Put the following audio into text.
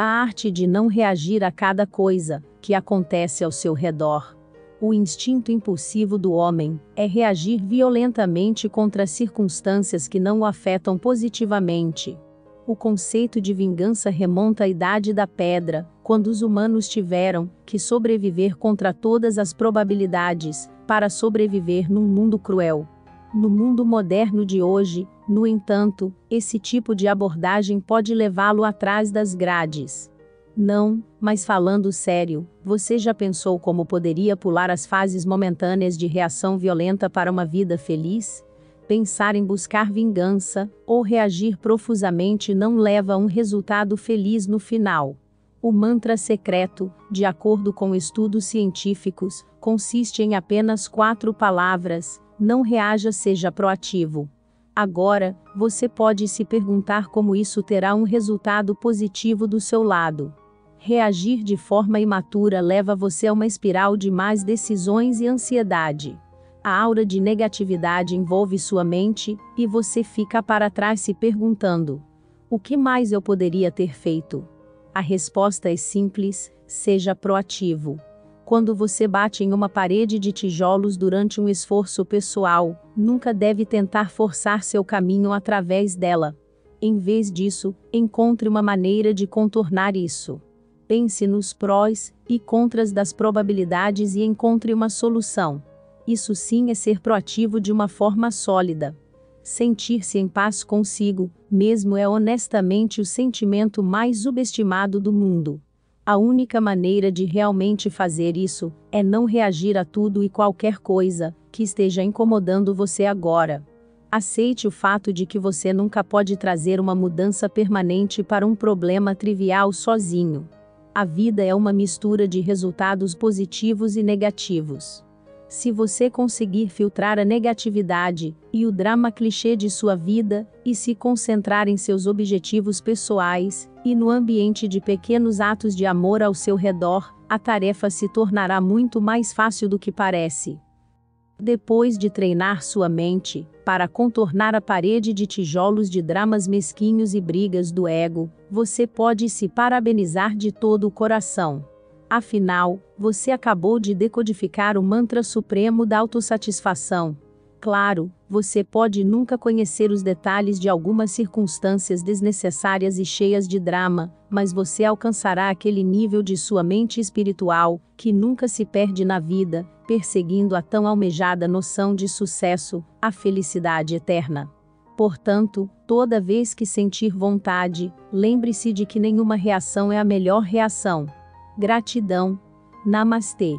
A arte de não reagir a cada coisa que acontece ao seu redor. O instinto impulsivo do homem é reagir violentamente contra circunstâncias que não o afetam positivamente. O conceito de vingança remonta à idade da pedra, quando os humanos tiveram que sobreviver contra todas as probabilidades para sobreviver num mundo cruel. No mundo moderno de hoje, no entanto, esse tipo de abordagem pode levá-lo atrás das grades. Não, mas falando sério, você já pensou como poderia pular as fases momentâneas de reação violenta para uma vida feliz? Pensar em buscar vingança ou reagir profusamente não leva a um resultado feliz no final. O mantra secreto, de acordo com estudos científicos, consiste em apenas quatro palavras: não reaja, seja proativo. Agora, você pode se perguntar como isso terá um resultado positivo do seu lado. Reagir de forma imatura leva você a uma espiral de más decisões e ansiedade. A aura de negatividade envolve sua mente, e você fica para trás se perguntando: o que mais eu poderia ter feito? A resposta é simples: seja proativo. Quando você bate em uma parede de tijolos durante um esforço pessoal, nunca deve tentar forçar seu caminho através dela. Em vez disso, encontre uma maneira de contornar isso. Pense nos prós e contras das probabilidades e encontre uma solução. Isso sim é ser proativo de uma forma sólida. Sentir-se em paz consigo, mesmo é honestamente o sentimento mais subestimado do mundo. A única maneira de realmente fazer isso é não reagir a tudo e qualquer coisa que esteja incomodando você agora. Aceite o fato de que você nunca pode trazer uma mudança permanente para um problema trivial sozinho. A vida é uma mistura de resultados positivos e negativos. Se você conseguir filtrar a negatividade e o drama clichê de sua vida e se concentrar em seus objetivos pessoais e no ambiente de pequenos atos de amor ao seu redor, a tarefa se tornará muito mais fácil do que parece. Depois de treinar sua mente para contornar a parede de tijolos de dramas mesquinhos e brigas do ego, você pode se parabenizar de todo o coração. Afinal, você acabou de decodificar o mantra supremo da autossatisfação. Claro, você pode nunca conhecer os detalhes de algumas circunstâncias desnecessárias e cheias de drama, mas você alcançará aquele nível de sua mente espiritual, que nunca se perde na vida, perseguindo a tão almejada noção de sucesso, a felicidade eterna. Portanto, toda vez que sentir vontade, lembre-se de que nenhuma reação é a melhor reação. Gratidão. Namastê.